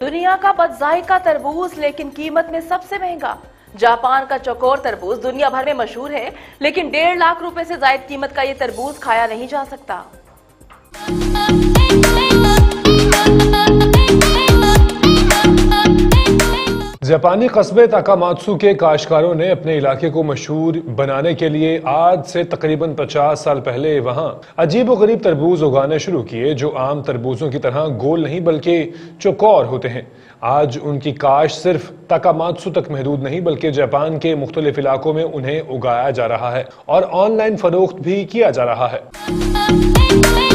दुनिया का बदजायका तरबूज, लेकिन कीमत में सबसे महँगा। जापान का चकोर तरबूज दुनिया भर में मशहूर है, लेकिन डेढ़ लाख रुपए से जायद कीमत का ये तरबूज खाया नहीं जा सकता। जापानी कस्बे ताकामात्सु के काश्तकारों ने अपने इलाके को मशहूर बनाने के लिए आज से तकरीबन 50 साल पहले वहाँ अजीब गरीब तरबूज उगाने शुरू किए, जो आम तरबूजों की तरह गोल नहीं, बल्कि चौकोर होते हैं। आज उनकी काश सिर्फ़ ताकामात्सु तक महदूद नहीं, बल्कि जापान के मुख्तलिफ़ इलाकों में उन्हें उगाया जा रहा है और ऑनलाइन फरोख्त भी किया जा रहा है।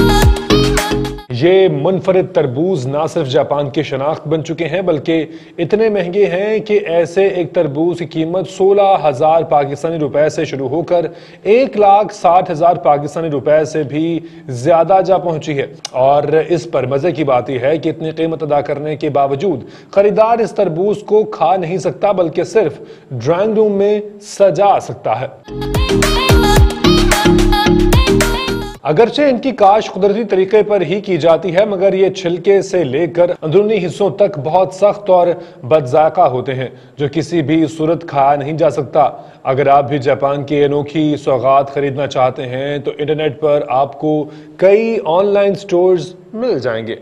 ये मुनफरद तरबूज ना सिर्फ़ जापान की शनाख्त बन चुके हैं, बल्कि इतने महँगे हैं कि ऐसे एक तरबूज की कीमत सोलह हज़ार पाकिस्तानी रुपए से शुरू होकर एक लाख साठ हज़ार पाकिस्तानी रुपए से भी ज़्यादा जा पहुँची है। और इस पर मज़े की बात यह है कि इतनी कीमत अदा करने के बावजूद खरीदार इस तरबूज को खा नहीं सकता, बल्कि सिर्फ़ ड्राइंग रूम में सजा सकता है। अगरचे इनकी काश कुदरती तरीके पर ही की जाती है, मगर ये छिलके से लेकर अंदरूनी हिस्सों तक बहुत सख्त और बदजायका होते हैं, जो किसी भी सूरत खाया नहीं जा सकता। अगर आप भी जापान की अनोखी सौगात खरीदना चाहते हैं तो इंटरनेट पर आपको कई ऑनलाइन स्टोर्स मिल जाएँगे।